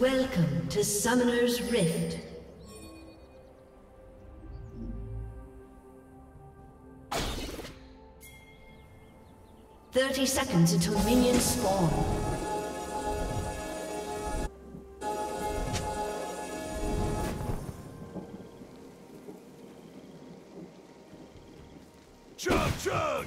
Welcome to Summoner's Rift. Thirty seconds until minions spawn. Chug, chug!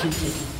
Executed.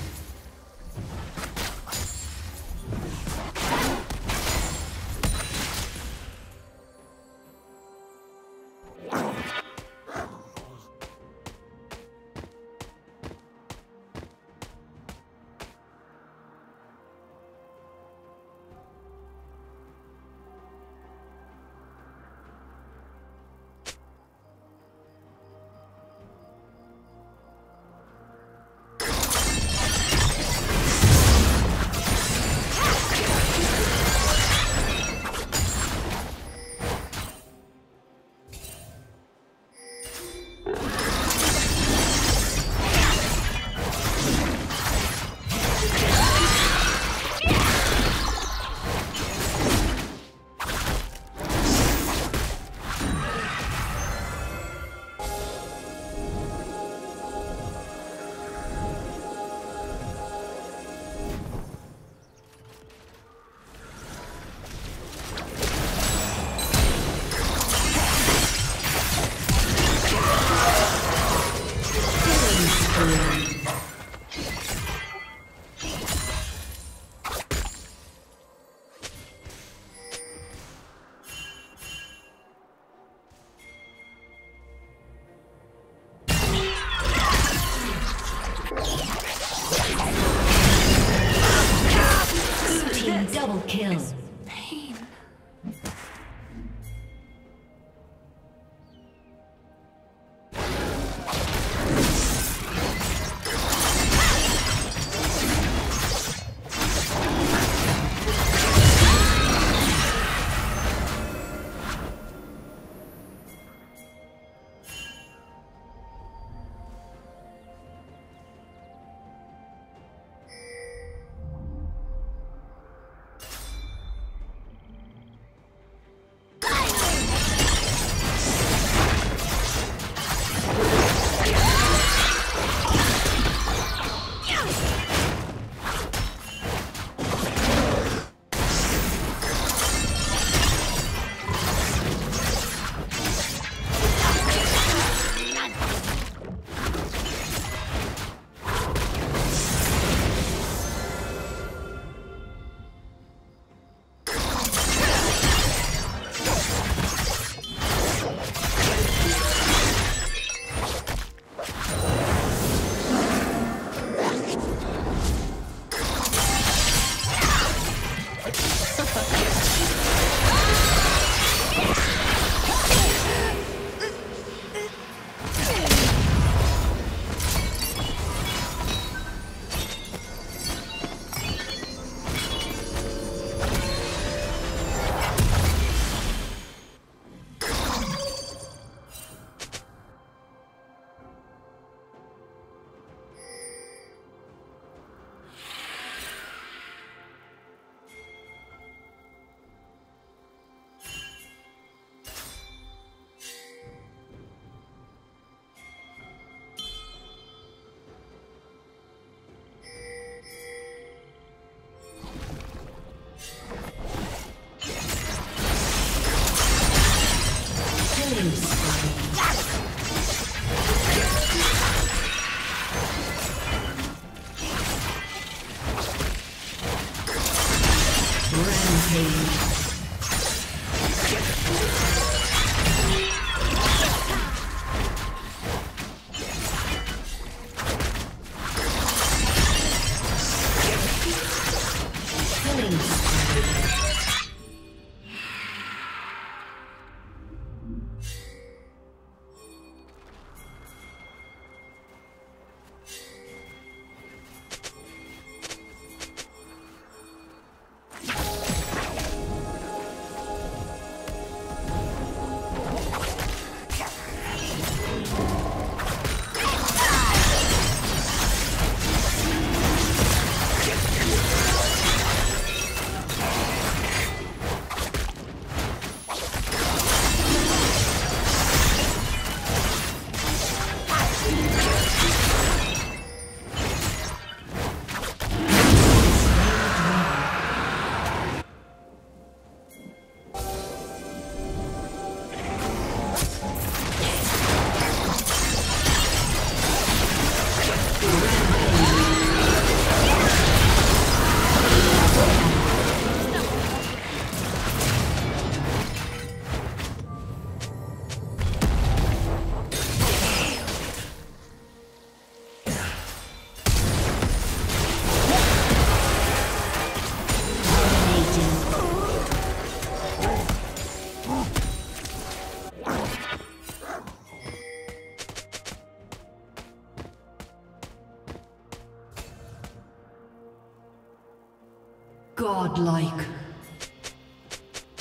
Godlike.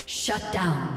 Shut down.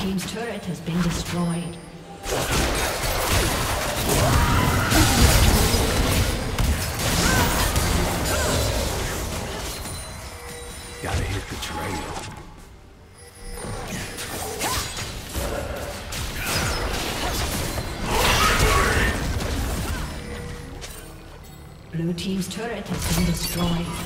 Team's turret has been destroyed. Gotta hit the trail. Blue team's turret has been destroyed.